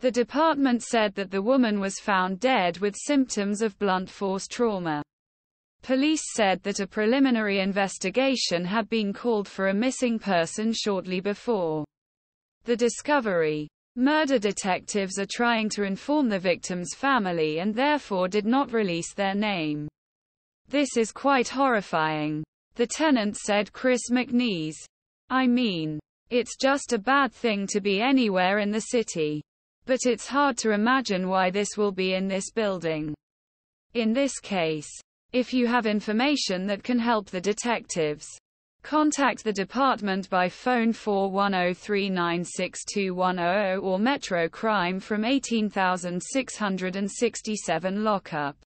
The department said that the woman was found dead with symptoms of blunt force trauma. Police said that a preliminary investigation had been called for a missing person shortly before the discovery. Murder detectives are trying to inform the victim's family and therefore did not release their name. This is quite horrifying. The tenant said Chris McNees. I mean, it's just a bad thing to be anywhere in the city. But it's hard to imagine why this will be in this building. In this case, if you have information that can help the detectives, contact the department by phone 410396210 or Metro Crime from 18667 lockup.